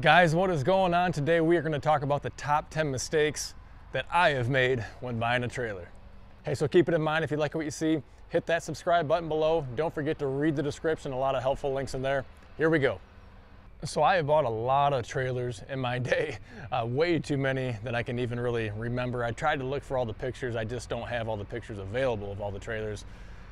Guys, what is going on today? We are going to talk about the top 10 mistakes that I have made when buying a trailer. Hey, so keep it in mind if you like what you see, hit that subscribe button below. Don't forget to read the description, a lot of helpful links in there. Here we go. So I have bought a lot of trailers in my day, uh, way too many that I can even really remember. I tried to look for all the pictures, I just don't have all the pictures available of all the trailers.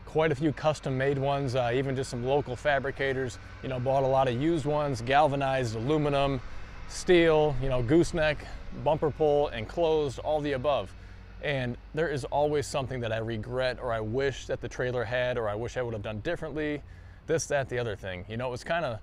Quite a few custom made ones, uh, even just some local fabricators, you know, bought a lot of used ones, galvanized aluminum, steel, you know, gooseneck, bumper pull, enclosed, all the above. And there is always something that I regret or I wish that the trailer had or I wish I would have done differently, this, that, the other thing. You know, it's kind of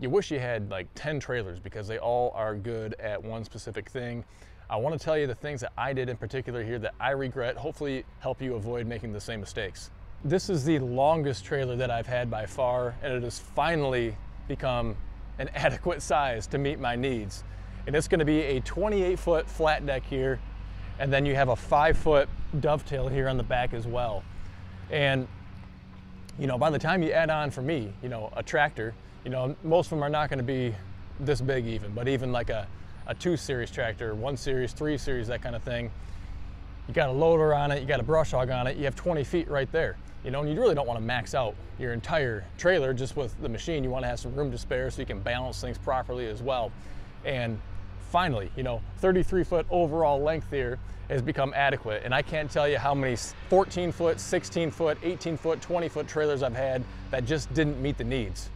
you wish you had like 10 trailers because they all are good at one specific thing. I want to tell you the things that I did in particular here that I regret, hopefully help you avoid making the same mistakes. This is the longest trailer that I've had by far, and it has finally become an adequate size to meet my needs. And it's gonna be a 28 foot flat deck here, and then you have a five foot dovetail here on the back as well. And you know, by the time you add on for me, you know, a tractor, you know, most of them are not going to be this big even, but even like a, a two series tractor, one series, three series, that kind of thing. You got a loader on it, you got a brush hog on it, you have 20 feet right there. You know, and you really don't want to max out your entire trailer just with the machine. You want to have some room to spare so you can balance things properly as well. And finally, you know, 33 foot overall length here has become adequate. And I can't tell you how many 14 foot, 16 foot, 18 foot, 20 foot trailers I've had that just didn't meet the needs.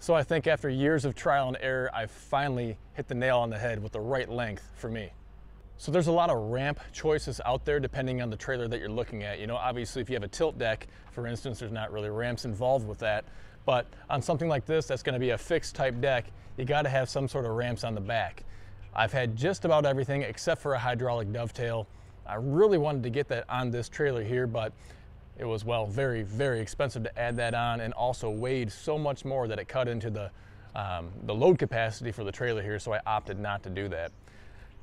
So I think after years of trial and error, I've finally hit the nail on the head with the right length for me. So there's a lot of ramp choices out there depending on the trailer that you're looking at. You know, obviously if you have a tilt deck, for instance, there's not really ramps involved with that. But on something like this, that's gonna be a fixed type deck, you gotta have some sort of ramps on the back. I've had just about everything except for a hydraulic dovetail. I really wanted to get that on this trailer here, but it was, well, very, very expensive to add that on and also weighed so much more that it cut into the, um, the load capacity for the trailer here, so I opted not to do that.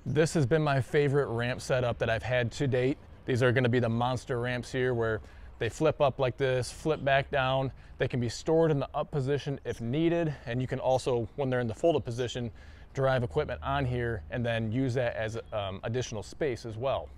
This has been my favorite ramp setup that I've had to date. These are gonna be the monster ramps here where they flip up like this, flip back down. They can be stored in the up position if needed, and you can also, when they're in the folded position, drive equipment on here and then use that as um, additional space as well.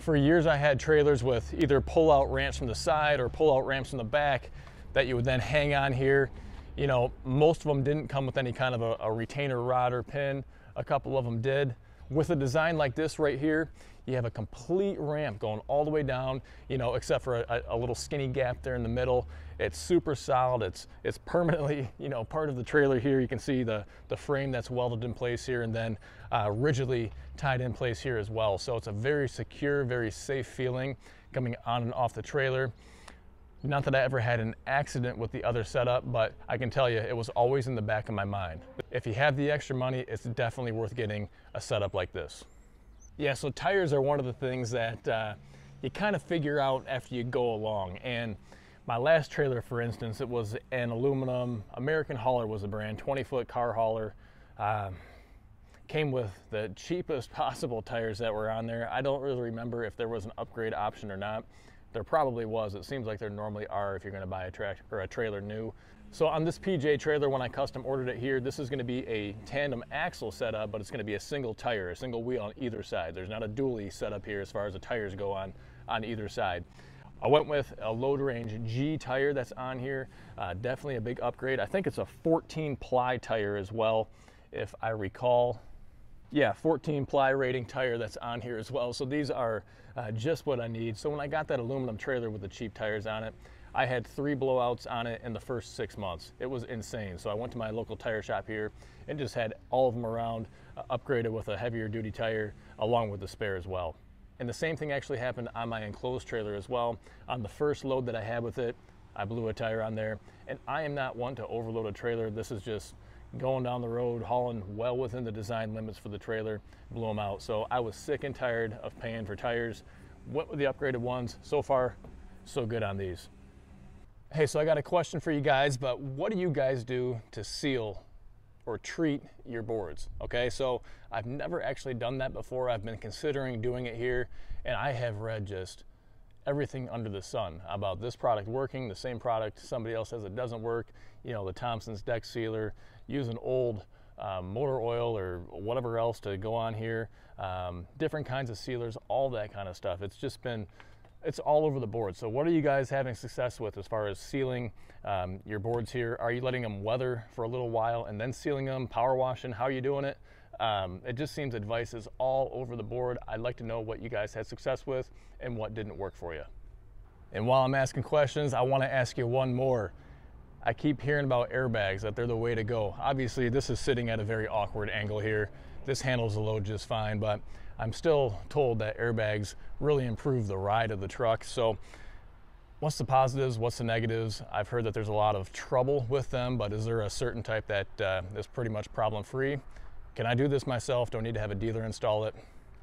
For years I had trailers with either pull-out ramps from the side or pull-out ramps from the back that you would then hang on here. You know, most of them didn't come with any kind of a, a retainer rod or pin. A couple of them did. With a design like this right here, you have a complete ramp going all the way down, you know, except for a, a, little skinny gap there in the middle. It's super solid. It's, it's permanently, you know, part of the trailer here. You can see the, the frame that's welded in place here and then uh, rigidly tied in place here as well. So it's a very secure, very safe feeling coming on and off the trailer. Not that I ever had an accident with the other setup, but I can tell you it was always in the back of my mind. If you have the extra money, it's definitely worth getting a setup like this. Yeah, so tires are one of the things that uh, you kind of figure out after you go along. And my last trailer, for instance, it was an aluminum, American Hauler was the brand, 20 foot car hauler. Uh, came with the cheapest possible tires that were on there. I don't really remember if there was an upgrade option or not. There probably was. It seems like there normally are if you're going to buy a track or a trailer new. So on this PJ trailer, when I custom ordered it here, this is going to be a tandem axle setup, but it's going to be a single tire, a single wheel on either side. There's not a dually setup here as far as the tires go on on either side. I went with a load range G tire that's on here. Uh, definitely a big upgrade. I think it's a 14 ply tire as well, if I recall yeah, 14 ply rating tire that's on here as well. So these are uh, just what I need. So when I got that aluminum trailer with the cheap tires on it, I had three blowouts on it in the first six months. It was insane. So I went to my local tire shop here and just had all of them around, uh, upgraded with a heavier duty tire along with the spare as well. And the same thing actually happened on my enclosed trailer as well. On the first load that I had with it, I blew a tire on there. And I am not one to overload a trailer. This is just going down the road, hauling well within the design limits for the trailer, blew them out. So I was sick and tired of paying for tires. Went with the upgraded ones. So far, so good on these. Hey, so I got a question for you guys, but what do you guys do to seal or treat your boards? Okay, so I've never actually done that before. I've been considering doing it here, and I have read just everything under the sun about this product working, the same product somebody else says it doesn't work, you know, the Thompson's deck sealer, use an old um, motor oil or whatever else to go on here, um, different kinds of sealers, all that kind of stuff. It's just been, it's all over the board. So what are you guys having success with as far as sealing um, your boards here? Are you letting them weather for a little while and then sealing them, power washing? How are you doing it? Um, it just seems advice is all over the board. I'd like to know what you guys had success with and what didn't work for you. And while I'm asking questions, I want to ask you one more. I keep hearing about airbags, that they're the way to go. Obviously, this is sitting at a very awkward angle here. This handles the load just fine, but I'm still told that airbags really improve the ride of the truck. So what's the positives, what's the negatives? I've heard that there's a lot of trouble with them, but is there a certain type that uh, is pretty much problem free? Can I do this myself? Don't need to have a dealer install it.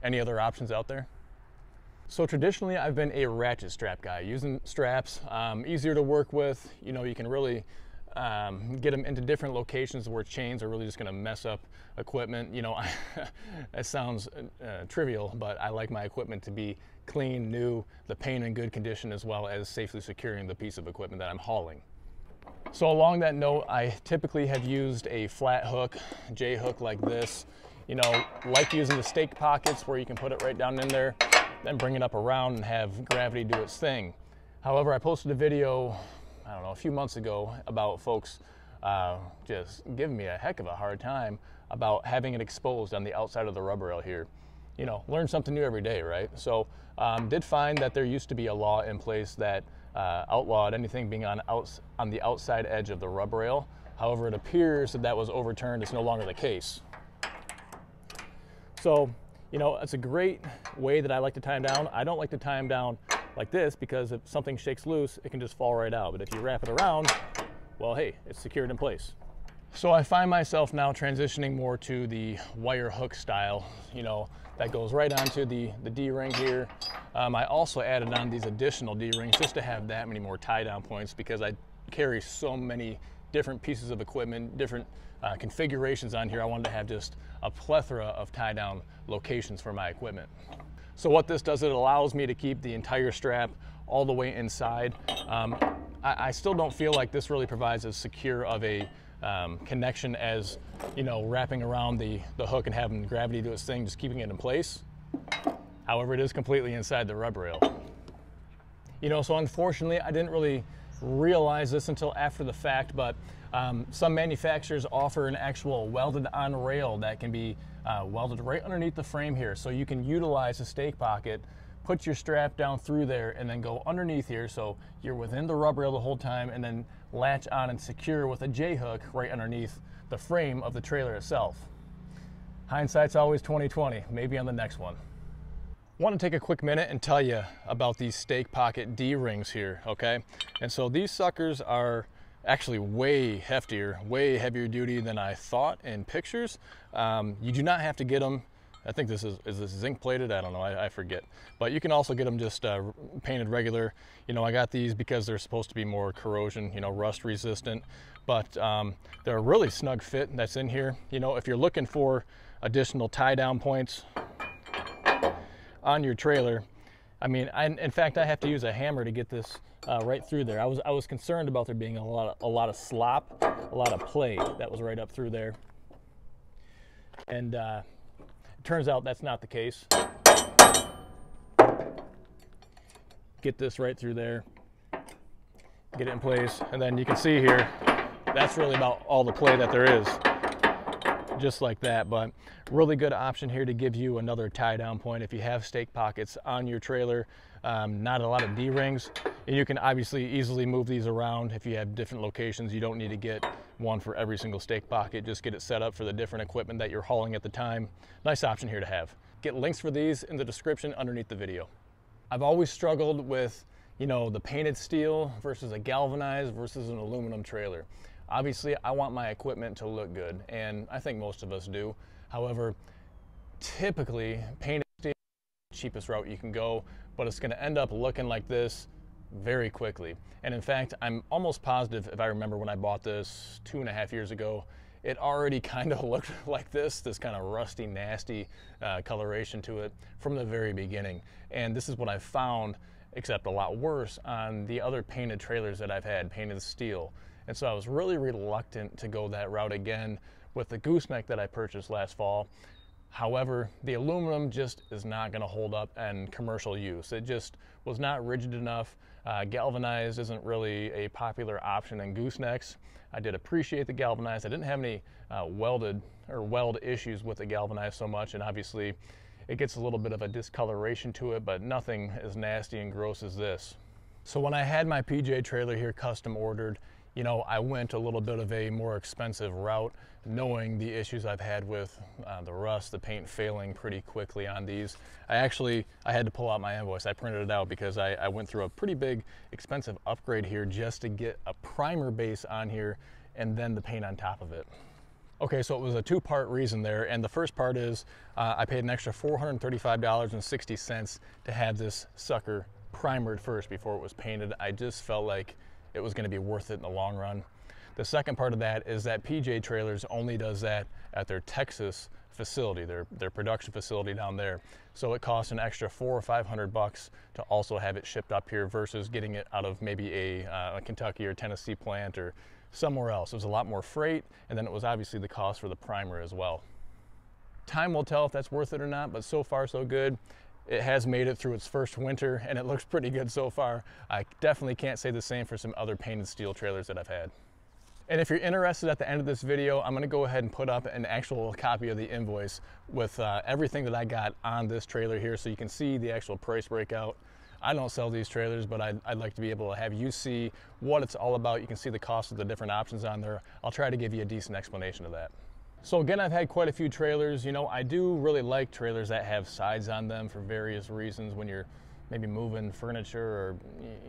Any other options out there? So traditionally I've been a ratchet strap guy, using straps, um, easier to work with. You know, you can really um, get them into different locations where chains are really just gonna mess up equipment. You know, that sounds uh, trivial, but I like my equipment to be clean, new, the paint in good condition, as well as safely securing the piece of equipment that I'm hauling. So along that note, I typically have used a flat hook, J hook like this. You know, like using the stake pockets where you can put it right down in there, then bring it up around and have gravity do its thing. However, I posted a video, I don't know, a few months ago about folks uh, just giving me a heck of a hard time about having it exposed on the outside of the rubber rail here. You know, learn something new every day, right? So um, did find that there used to be a law in place that uh, outlawed anything being on, outs on the outside edge of the rub rail. However, it appears that that was overturned. It's no longer the case. So, you know, it's a great way that I like to tie them down. I don't like to tie them down like this because if something shakes loose, it can just fall right out. But if you wrap it around, well, hey, it's secured in place. So I find myself now transitioning more to the wire hook style, you know, that goes right onto the, the D-ring here. Um, I also added on these additional D-rings just to have that many more tie down points because I carry so many different pieces of equipment, different uh, configurations on here. I wanted to have just a plethora of tie down locations for my equipment. So what this does, it allows me to keep the entire strap all the way inside. Um, I, I still don't feel like this really provides as secure of a um, connection as, you know, wrapping around the, the hook and having gravity do its thing, just keeping it in place. However, it is completely inside the rub rail. You know, so unfortunately, I didn't really realize this until after the fact, but um, some manufacturers offer an actual welded on rail that can be uh, welded right underneath the frame here. So you can utilize a stake pocket put your strap down through there and then go underneath here so you're within the rub rail the whole time and then latch on and secure with a J-hook right underneath the frame of the trailer itself. Hindsight's always 2020, maybe on the next one. Want to take a quick minute and tell you about these stake pocket D-rings here, okay? And so these suckers are actually way heftier, way heavier duty than I thought in pictures. Um, you do not have to get them I think this is, is this zinc plated? I don't know, I, I forget. But you can also get them just uh, painted regular. You know, I got these because they're supposed to be more corrosion, you know, rust resistant. But um, they're a really snug fit that's in here. You know, if you're looking for additional tie down points on your trailer, I mean, I, in fact, I have to use a hammer to get this uh, right through there. I was, I was concerned about there being a lot, of, a lot of slop, a lot of play that was right up through there. And uh, it Turns out that's not the case. Get this right through there, get it in place, and then you can see here, that's really about all the play that there is just like that but really good option here to give you another tie down point if you have stake pockets on your trailer. Um, not a lot of D-rings and you can obviously easily move these around if you have different locations. You don't need to get one for every single stake pocket. Just get it set up for the different equipment that you're hauling at the time. Nice option here to have. Get links for these in the description underneath the video. I've always struggled with you know the painted steel versus a galvanized versus an aluminum trailer Obviously, I want my equipment to look good, and I think most of us do. However, typically, painted steel is the cheapest route you can go, but it's gonna end up looking like this very quickly. And in fact, I'm almost positive, if I remember when I bought this two and a half years ago, it already kind of looked like this, this kind of rusty, nasty uh, coloration to it from the very beginning. And this is what I found, except a lot worse, on the other painted trailers that I've had, painted steel. And so I was really reluctant to go that route again, with the gooseneck that I purchased last fall. However, the aluminum just is not going to hold up in commercial use. It just was not rigid enough. Uh, galvanized isn't really a popular option in goosenecks. I did appreciate the galvanized. I didn't have any uh, welded or weld issues with the galvanized so much, and obviously it gets a little bit of a discoloration to it, but nothing as nasty and gross as this. So when I had my PJ trailer here custom ordered, you know, I went a little bit of a more expensive route, knowing the issues I've had with uh, the rust, the paint failing pretty quickly on these. I actually, I had to pull out my invoice. I printed it out because I, I went through a pretty big expensive upgrade here just to get a primer base on here and then the paint on top of it. Okay, so it was a two-part reason there, and the first part is uh, I paid an extra $435.60 to have this sucker primered first before it was painted. I just felt like it was going to be worth it in the long run. The second part of that is that PJ Trailers only does that at their Texas facility, their, their production facility down there. So it costs an extra four or 500 bucks to also have it shipped up here versus getting it out of maybe a, uh, a Kentucky or Tennessee plant or somewhere else. It was a lot more freight and then it was obviously the cost for the primer as well. Time will tell if that's worth it or not, but so far so good it has made it through its first winter and it looks pretty good so far. I definitely can't say the same for some other painted steel trailers that I've had. And if you're interested at the end of this video, I'm gonna go ahead and put up an actual copy of the invoice with uh, everything that I got on this trailer here so you can see the actual price breakout. I don't sell these trailers, but I'd, I'd, like to be able to have you see what it's all about. You can see the cost of the different options on there. I'll try to give you a decent explanation of that. So again, I've had quite a few trailers. You know, I do really like trailers that have sides on them for various reasons when you're maybe moving furniture or,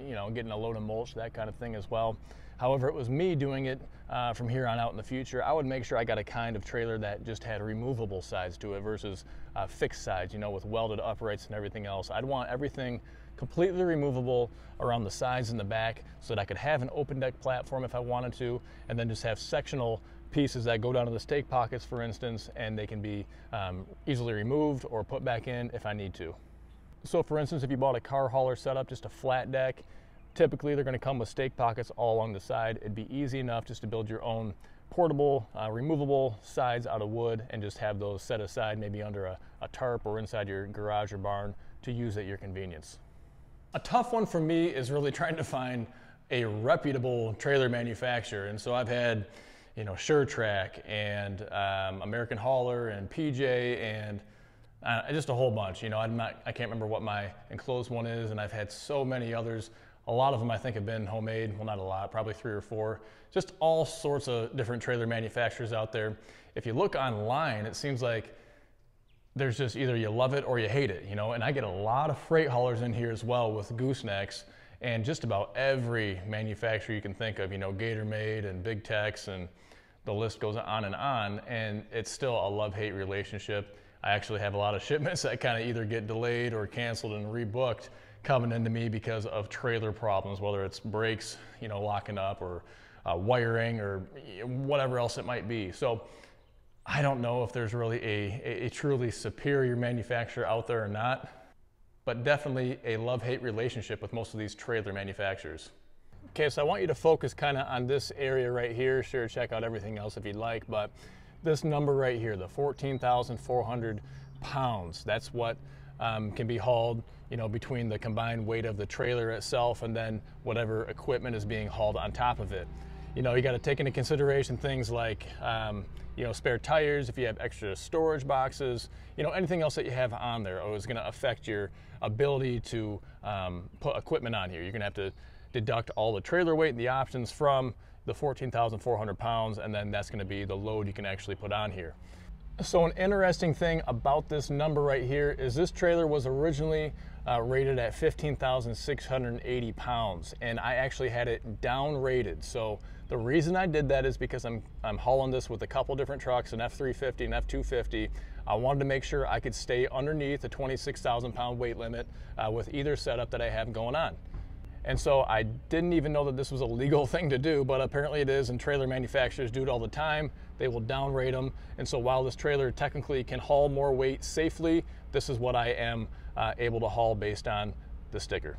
you know, getting a load of mulch, that kind of thing as well. However, it was me doing it uh, from here on out in the future. I would make sure I got a kind of trailer that just had removable sides to it versus uh, fixed sides, you know, with welded uprights and everything else. I'd want everything completely removable around the sides and the back so that I could have an open deck platform if I wanted to, and then just have sectional pieces that go down to the stake pockets, for instance, and they can be um, easily removed or put back in if I need to. So for instance, if you bought a car hauler setup, just a flat deck, typically they're gonna come with stake pockets all along the side. It'd be easy enough just to build your own portable, uh, removable sides out of wood and just have those set aside maybe under a, a tarp or inside your garage or barn to use at your convenience. A tough one for me is really trying to find a reputable trailer manufacturer. And so I've had you know, Sure-Trac and um, American Hauler and PJ and uh, just a whole bunch. You know, I'm not, I can't remember what my enclosed one is, and I've had so many others. A lot of them I think have been homemade. Well, not a lot, probably three or four. Just all sorts of different trailer manufacturers out there. If you look online, it seems like there's just either you love it or you hate it, you know. And I get a lot of freight haulers in here as well with goosenecks and just about every manufacturer you can think of, you know, Gatormade and Big Tex and the list goes on and on, and it's still a love-hate relationship. I actually have a lot of shipments that kind of either get delayed or canceled and rebooked coming into me because of trailer problems, whether it's brakes, you know, locking up or uh, wiring or whatever else it might be. So I don't know if there's really a, a, a truly superior manufacturer out there or not, but definitely a love-hate relationship with most of these trailer manufacturers. Okay, so I want you to focus kind of on this area right here. Sure, check out everything else if you'd like, but this number right here, the 14,400 pounds, that's what um, can be hauled, you know, between the combined weight of the trailer itself and then whatever equipment is being hauled on top of it. You know, you got to take into consideration things like, um, you know, spare tires, if you have extra storage boxes, you know, anything else that you have on there is going to affect your ability to um, put equipment on here. You're going to have to deduct all the trailer weight and the options from the 14,400 pounds, and then that's gonna be the load you can actually put on here. So an interesting thing about this number right here is this trailer was originally uh, rated at 15,680 pounds, and I actually had it down rated. So the reason I did that is because I'm, I'm hauling this with a couple different trucks, an F350 and F250. I wanted to make sure I could stay underneath the 26,000 pound weight limit uh, with either setup that I have going on. And so I didn't even know that this was a legal thing to do, but apparently it is, and trailer manufacturers do it all the time. They will downrate them. And so while this trailer technically can haul more weight safely, this is what I am uh, able to haul based on the sticker.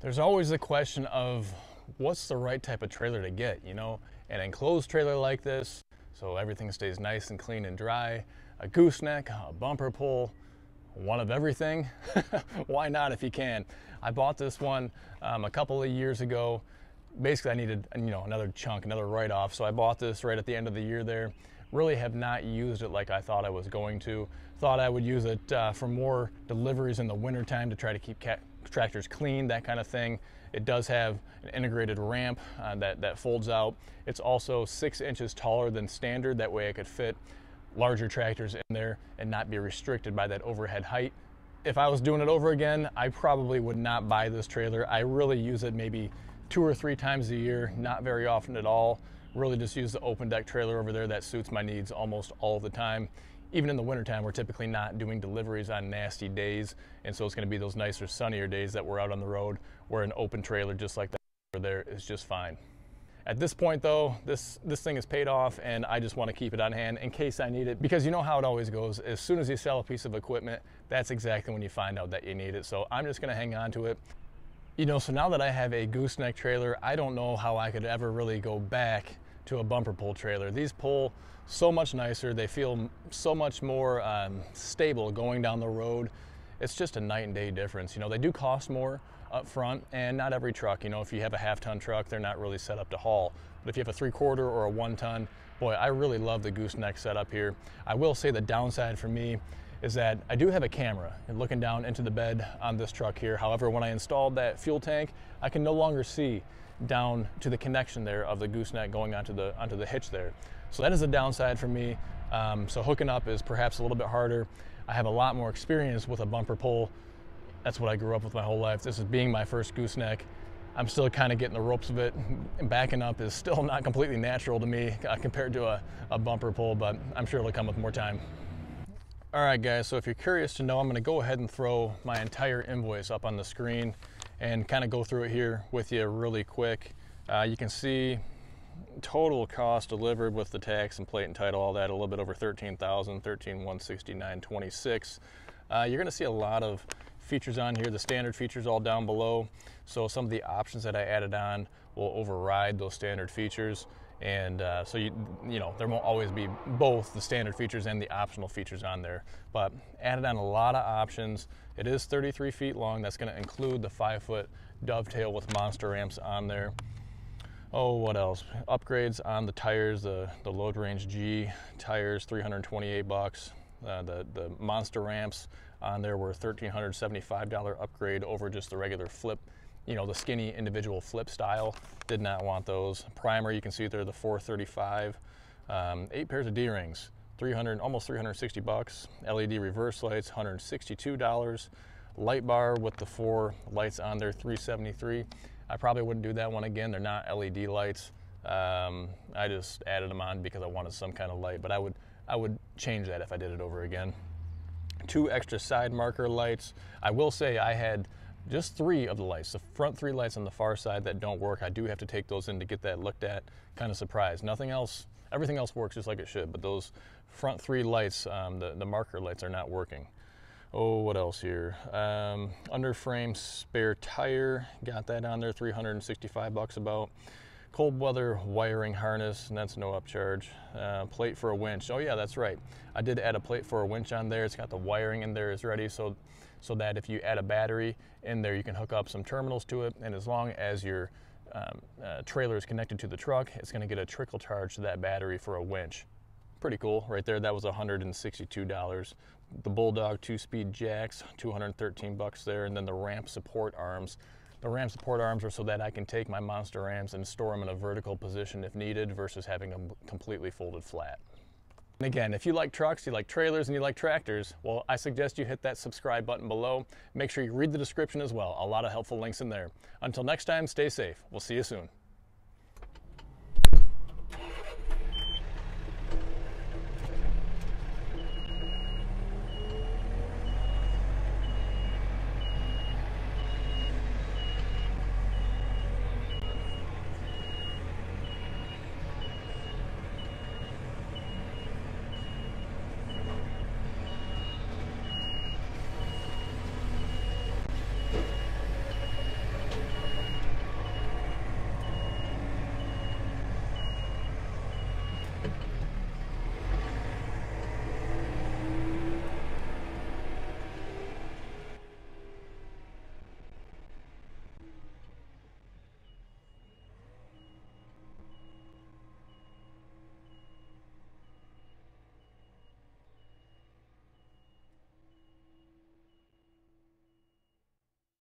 There's always the question of what's the right type of trailer to get, you know? An enclosed trailer like this, So everything stays nice and clean and dry. A gooseneck, a bumper pull, one of everything. Why not if you can? I bought this one um, a couple of years ago. Basically, I needed you know another chunk, another write-off. So I bought this right at the end of the year there. Really have not used it like I thought I was going to. Thought I would use it uh, for more deliveries in the wintertime to try to keep tractors clean, that kind of thing. It does have an integrated ramp uh, that, that folds out. It's also six inches taller than standard. That way I could fit larger tractors in there and not be restricted by that overhead height. If I was doing it over again, I probably would not buy this trailer. I really use it maybe two or three times a year, not very often at all. Really just use the open deck trailer over there that suits my needs almost all the time. Even in the wintertime, we're typically not doing deliveries on nasty days. And so it's gonna be those nicer, sunnier days that we're out on the road where an open trailer just like that there is just fine. At this point though, this, this thing is paid off and I just want to keep it on hand in case I need it because you know how it always goes. As soon as you sell a piece of equipment, that's exactly when you find out that you need it. So I'm just going to hang on to it. You know, so now that I have a gooseneck trailer, I don't know how I could ever really go back to a bumper pull trailer. These pull so much nicer. They feel so much more um, stable going down the road. It's just a night and day difference. You know, they do cost more, up front and not every truck. You know, if you have a half ton truck, they're not really set up to haul. But if you have a three quarter or a one ton, boy, I really love the gooseneck setup here. I will say the downside for me is that I do have a camera and looking down into the bed on this truck here. However, when I installed that fuel tank, I can no longer see down to the connection there of the gooseneck going onto the onto the hitch there. So that is a downside for me. Um, so hooking up is perhaps a little bit harder. I have a lot more experience with a bumper pull that's what I grew up with my whole life. This is being my first gooseneck. I'm still kind of getting the ropes of it. Backing up is still not completely natural to me uh, compared to a, a bumper pull, but I'm sure it'll come with more time. All right, guys, so if you're curious to know, I'm gonna go ahead and throw my entire invoice up on the screen and kind of go through it here with you really quick. Uh, you can see total cost delivered with the tax and plate and title, all that, a little bit over 13,000, 13,169.26. Uh, you're gonna see a lot of features on here, the standard features all down below. So some of the options that I added on will override those standard features. And uh, so, you, you know, there won't always be both the standard features and the optional features on there. But added on a lot of options. It is 33 feet long. That's gonna include the five foot dovetail with monster ramps on there. Oh, what else? Upgrades on the tires, the, the Load Range G tires, 328 bucks. Uh, the, the monster ramps on there were $1,375 upgrade over just the regular flip, you know, the skinny individual flip style. Did not want those. Primer, you can see they're the 435. Um, eight pairs of D-rings, 300, almost 360 bucks. LED reverse lights, $162. Light bar with the four lights on there, 373. I probably wouldn't do that one again. They're not LED lights. Um, I just added them on because I wanted some kind of light, but I would I would change that if I did it over again. Two extra side marker lights. I will say I had just three of the lights, the front three lights on the far side that don't work. I do have to take those in to get that looked at. Kind of surprised. Nothing else, everything else works just like it should, but those front three lights, um, the, the marker lights are not working. Oh, what else here? Um, under frame spare tire, got that on there, 365 bucks about cold weather wiring harness, and that's no upcharge. Uh, plate for a winch. Oh yeah, that's right. I did add a plate for a winch on there. It's got the wiring in there is ready, so so that if you add a battery in there, you can hook up some terminals to it, and as long as your um, uh, trailer is connected to the truck, it's going to get a trickle charge to that battery for a winch. Pretty cool, right there. That was $162. The Bulldog two-speed jacks, 213 bucks there, and then the ramp support arms. The ram support arms are so that I can take my monster rams and store them in a vertical position if needed versus having them completely folded flat. And again, if you like trucks, you like trailers, and you like tractors, well, I suggest you hit that subscribe button below. Make sure you read the description as well. A lot of helpful links in there. Until next time, stay safe. We'll see you soon.